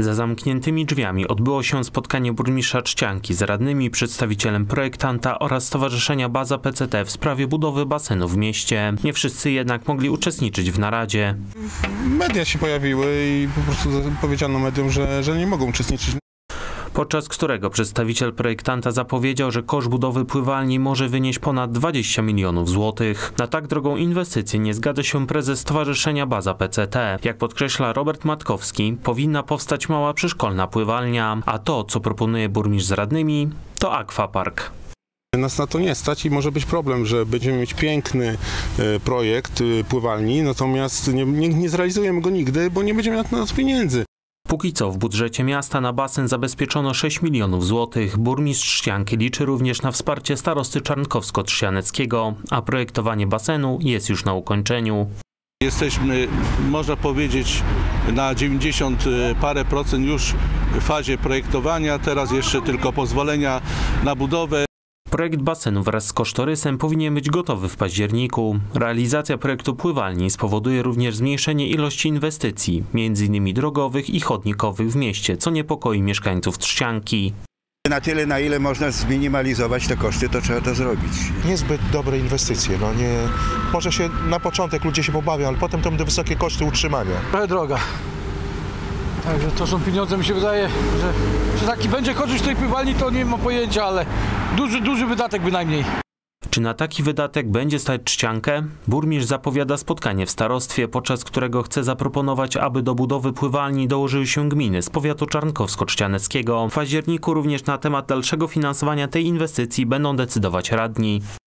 Za zamkniętymi drzwiami odbyło się spotkanie burmistrza Czcianki z radnymi, przedstawicielem projektanta oraz Stowarzyszenia Baza PCT w sprawie budowy basenu w mieście. Nie wszyscy jednak mogli uczestniczyć w naradzie. Media się pojawiły i po prostu powiedziano mediom, że, że nie mogą uczestniczyć. Podczas którego przedstawiciel projektanta zapowiedział, że koszt budowy pływalni może wynieść ponad 20 milionów złotych. Na tak drogą inwestycję nie zgadza się prezes Stowarzyszenia Baza PCT. Jak podkreśla Robert Matkowski, powinna powstać mała przyszkolna pływalnia, a to, co proponuje burmistrz z radnymi, to akwapark. Nas na to nie stać i może być problem, że będziemy mieć piękny e, projekt e, pływalni, natomiast nie, nie, nie zrealizujemy go nigdy, bo nie będziemy na to pieniędzy. Póki co w budżecie miasta na basen zabezpieczono 6 milionów złotych. Burmistrz Trzcianki liczy również na wsparcie starosty Czarnkowsko-Trzcianeckiego, a projektowanie basenu jest już na ukończeniu. Jesteśmy, można powiedzieć, na 90 parę procent już w fazie projektowania, teraz jeszcze tylko pozwolenia na budowę. Projekt basenu wraz z kosztorysem powinien być gotowy w październiku. Realizacja projektu pływalni spowoduje również zmniejszenie ilości inwestycji, m.in. drogowych i chodnikowych w mieście, co niepokoi mieszkańców Trzcianki. Na tyle, na ile można zminimalizować te koszty, to trzeba to zrobić. niezbyt dobre inwestycje. No nie, może się na początek ludzie się pobawią, ale potem to będą wysokie koszty utrzymania. trochę droga. Także to są pieniądze, mi się wydaje, że, że taki będzie korzyść tej pływalni, to nie mam pojęcia, ale duży, duży wydatek bynajmniej. Czy na taki wydatek będzie stać Trzciankę? Burmistrz zapowiada spotkanie w starostwie, podczas którego chce zaproponować, aby do budowy pływalni dołożyły się gminy z powiatu czarnkowsko-trzcianeckiego. W październiku również na temat dalszego finansowania tej inwestycji będą decydować radni.